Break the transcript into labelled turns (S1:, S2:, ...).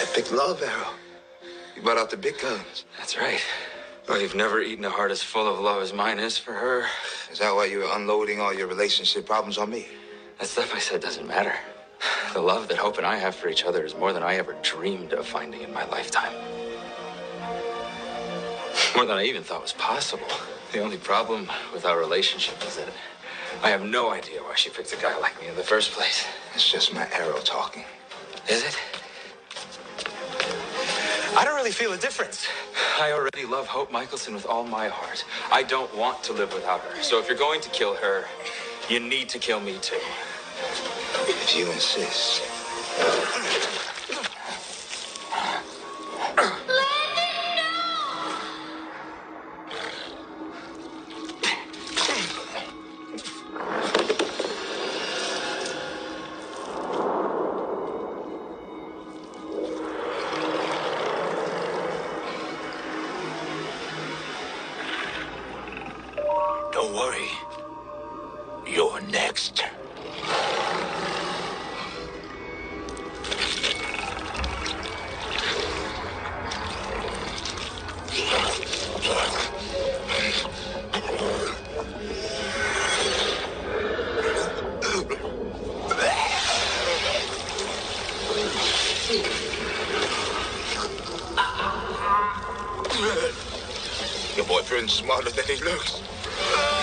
S1: Epic love arrow. You brought out the big guns.
S2: That's right. Well, you've never eaten a heart as full of love as mine is for her.
S1: Is that why you're unloading all your relationship problems on me?
S2: That stuff I said doesn't matter. The love that Hope and I have for each other is more than I ever dreamed of finding in my lifetime. More than I even thought was possible. The only problem with our relationship is that I have no idea why she picked a guy like me in the first place.
S1: It's just my arrow talking.
S2: Is it? I don't really feel a difference. I already love Hope Mikaelson with all my heart. I don't want to live without her. So if you're going to kill her, you need to kill me too.
S1: If you insist.
S3: Don't worry. You're next.
S1: Your boyfriend's smarter than he looks.